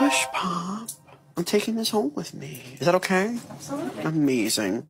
Push pop. I'm taking this home with me. Is that okay? Absolutely. Amazing.